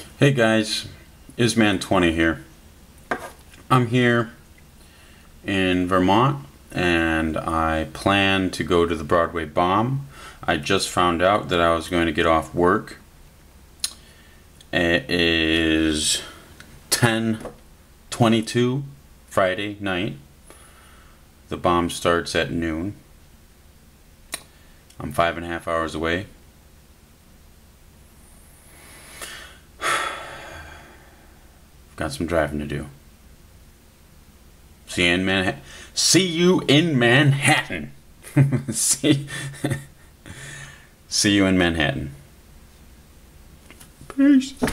Hey guys, Izman20 here. I'm here in Vermont and I plan to go to the Broadway Bomb. I just found out that I was going to get off work. It is 10:22 Friday night. The bomb starts at noon. I'm five and a half hours away. Got some driving to do. See you in Manhattan. See you in Manhattan. See. See you in Manhattan. Peace.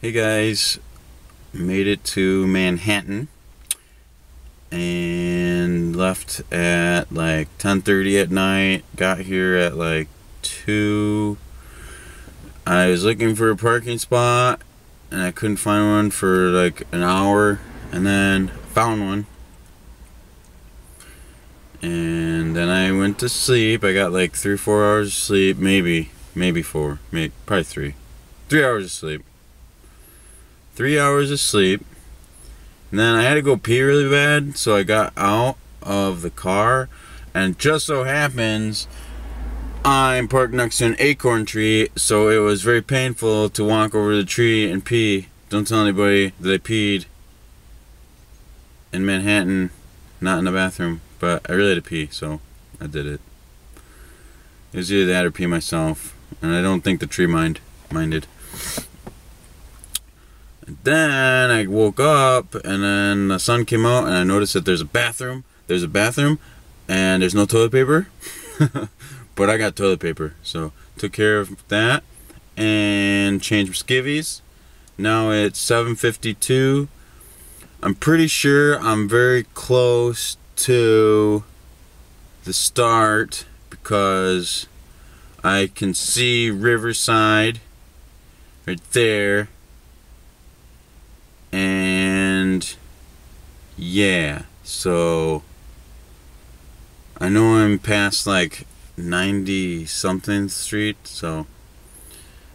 Hey guys, made it to Manhattan and left at like 10:30 at night. Got here at like 2. I was looking for a parking spot and I couldn't find one for like an hour and then found one. And then I went to sleep. I got like 3 4 hours of sleep, maybe, maybe 4, maybe probably 3. 3 hours of sleep three hours of sleep. And then I had to go pee really bad, so I got out of the car. And just so happens, I'm parked next to an acorn tree, so it was very painful to walk over the tree and pee. Don't tell anybody that I peed in Manhattan, not in the bathroom. But I really had to pee, so I did it. It was either that or pee myself, and I don't think the tree mind minded. Then I woke up, and then the sun came out, and I noticed that there's a bathroom. There's a bathroom, and there's no toilet paper. but I got toilet paper, so took care of that and changed my skivvies. Now it's 7:52. I'm pretty sure I'm very close to the start because I can see Riverside right there and yeah so I know I'm past like 90 something street so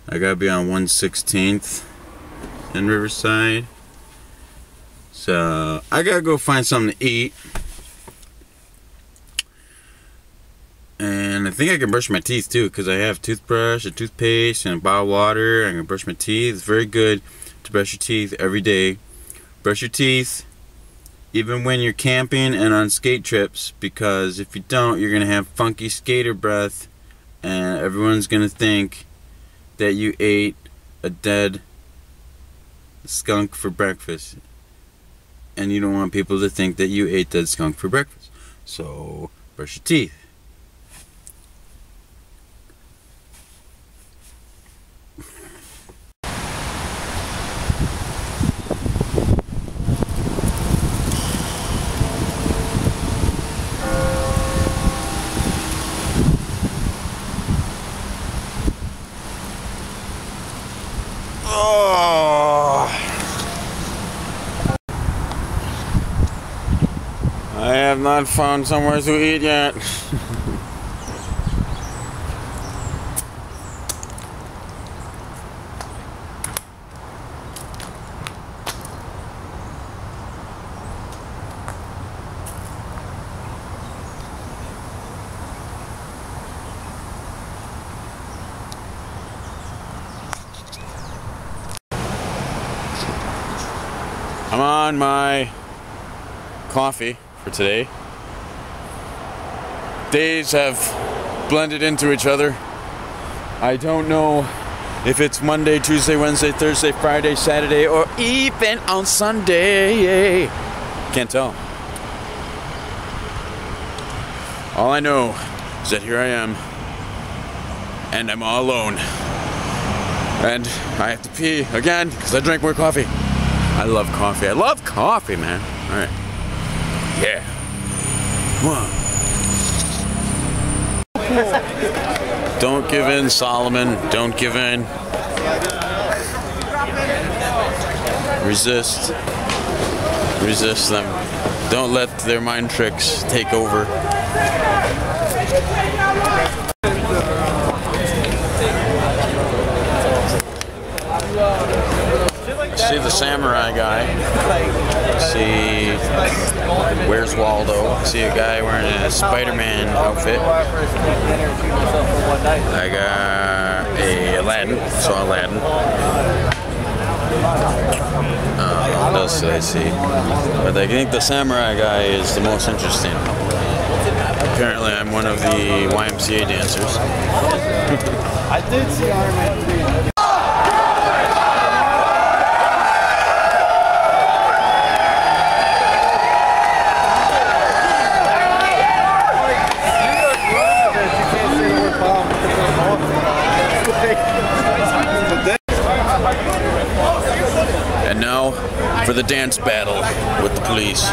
I gotta be on 116th in Riverside so I gotta go find something to eat and I think I can brush my teeth too because I have toothbrush, a toothpaste, and a bottle of water. I can brush my teeth. It's very good to brush your teeth every day. Brush your teeth even when you're camping and on skate trips because if you don't, you're to have funky skater breath and everyone's to think that you ate a dead skunk for breakfast. And you don't want people to think that you ate dead skunk for breakfast. So, brush your teeth. Oh. I have not found somewhere to eat yet. I'm on my coffee for today. Days have blended into each other. I don't know if it's Monday, Tuesday, Wednesday, Thursday, Friday, Saturday, or even on Sunday. Can't tell. All I know is that here I am, and I'm all alone. And I have to pee again because I drank more coffee. I love coffee. I love coffee, man. All right. Yeah. Come on. Don't give in, Solomon. Don't give in. Resist. Resist them. Don't let their mind tricks take over. See the samurai guy. See Waldo. See a guy wearing a Spider-Man outfit. I got a Aladdin. Saw Aladdin. Uh, what else did I see? But I think the samurai guy is the most interesting. Apparently, I'm one of the YMCA dancers. I did see Iron Man 3. And now for the dance battle with the police.